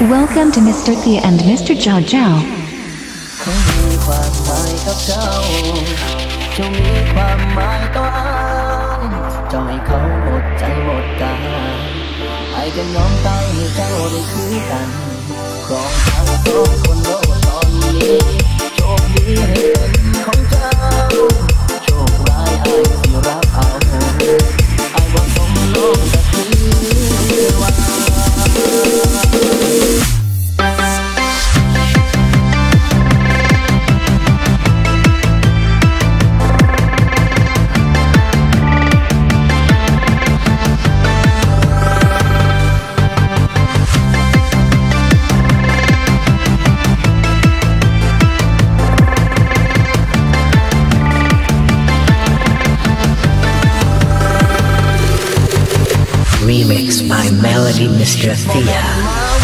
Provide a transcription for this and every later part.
Welcome to Mr. P and Mr. Chav Chav เขามีความหมายกับเจ้าเจ้ามีความหมายต่ออายเจ้าให้เขาหมดใจหมดกายไอ้จะน้อมใจให้เจ้าได้คือกันครองทางสองคนโลกตอนนี้โชคดีให้เป็น by Melody Mr. Thea.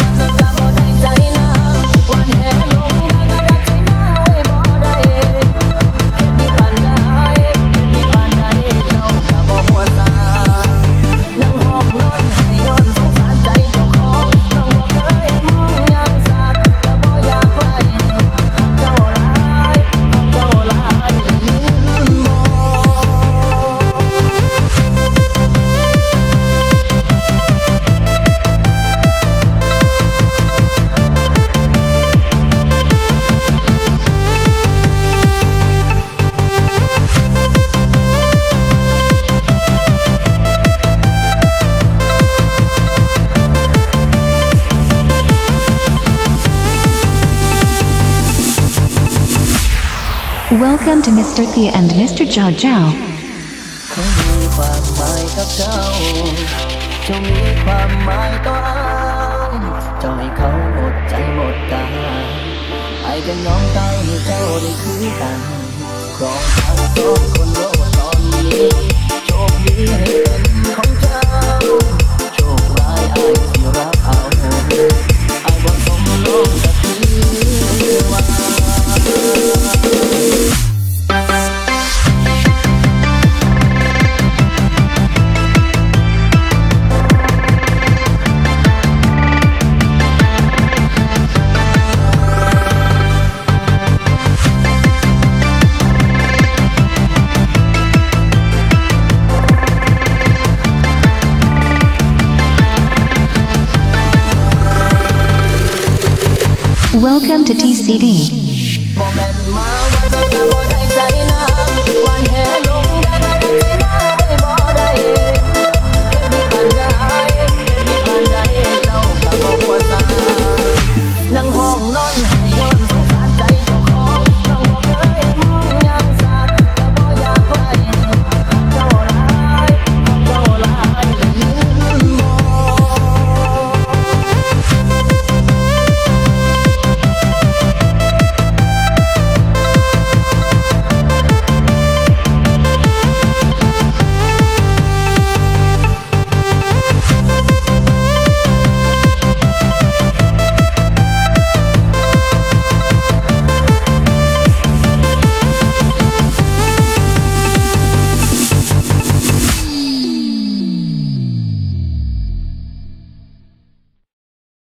Welcome to Mr. Thea and Mr. Chav Chav. Welcome to TCD.